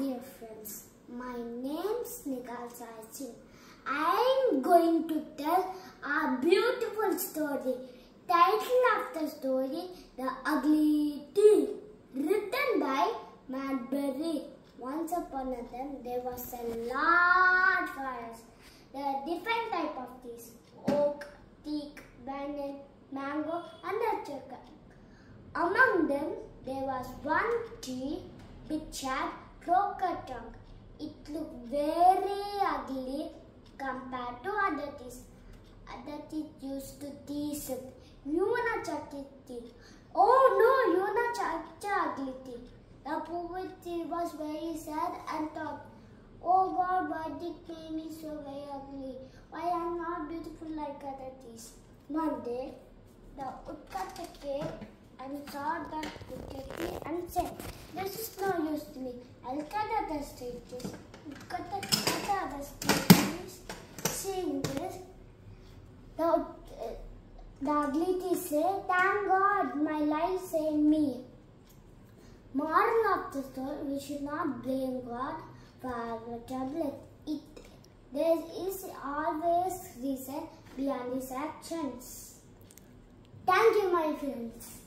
dear friends. My name's Nihaal Saai Singh. I'm going to tell a beautiful story. Title of the story, The Ugly Tree. Written by Madbury. Once upon a time, there was a large forest. There are different type of trees. Oak, teak, banyan, mango and a Among them, there was one tree which had trunk. It looked very ugly compared to other teeth. Other teeth used to tease it. Chuck it. Oh no, wanna chuck the ugly tree. The poor tree was very sad and thought, Oh God, why did make me so very ugly? Why I'm not beautiful like other trees? One day, the woodcutter came and saw that crooked and said, This is no trees. Cut the. Seeing this, the, uh, the tree said, Thank God, my life saved me. Moral of the story, we should not blame God for our trouble. It, there is always reason behind his actions. Thank you, my friends.